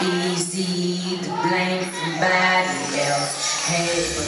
Easy, to blame somebody else. Hey,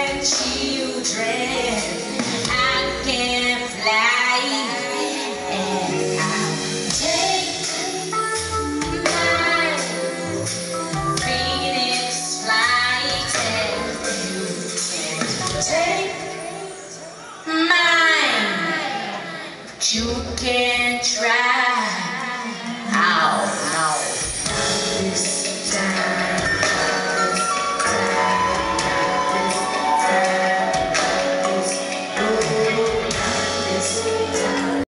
take mine. You can try.